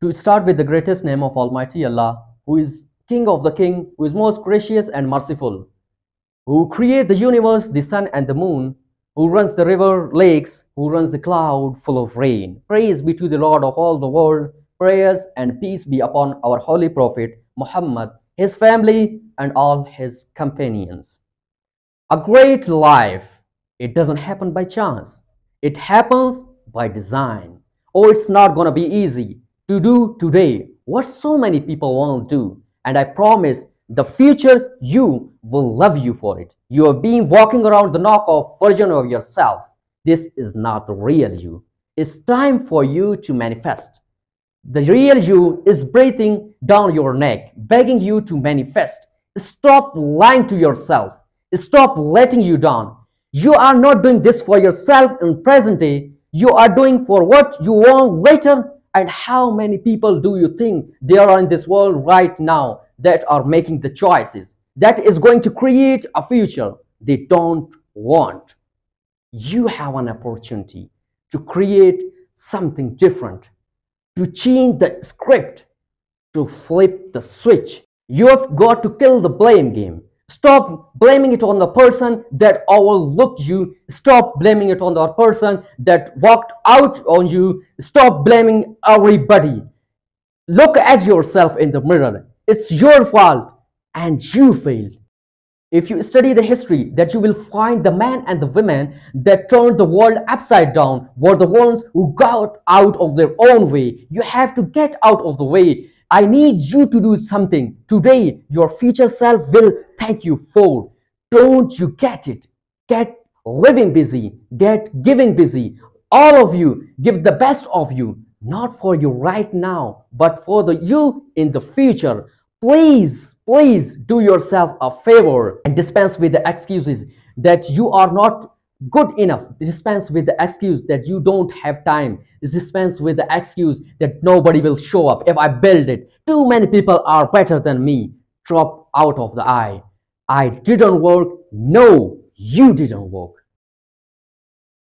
To start with the greatest name of Almighty Allah, who is King of the King, who is most gracious and merciful, who created the universe, the sun and the moon, who runs the river, lakes, who runs the cloud full of rain. Praise be to the Lord of all the world. Prayers and peace be upon our holy prophet Muhammad, his family, and all his companions. A great life, it doesn't happen by chance. It happens by design. Oh, it's not going to be easy to do today what so many people want to do. And I promise the future you will love you for it. You are being walking around the knockoff version of yourself. This is not the real you. It's time for you to manifest. The real you is breathing down your neck, begging you to manifest. Stop lying to yourself. Stop letting you down. You are not doing this for yourself in present day. You are doing for what you want later. And how many people do you think there are in this world right now that are making the choices that is going to create a future they don't want? You have an opportunity to create something different to change the script, to flip the switch. You have got to kill the blame game. Stop blaming it on the person that overlooked you. Stop blaming it on the person that walked out on you. Stop blaming everybody. Look at yourself in the mirror. It's your fault and you failed. If you study the history, that you will find the men and the women that turned the world upside down were the ones who got out of their own way. You have to get out of the way. I need you to do something. Today, your future self will thank you for. Don't you get it? Get living busy. Get giving busy. All of you, give the best of you. Not for you right now, but for the you in the future. Please please do yourself a favor and dispense with the excuses that you are not good enough. Dispense with the excuse that you don't have time. Dispense with the excuse that nobody will show up if i build it. Too many people are better than me. Drop out of the eye. I didn't work. No you didn't work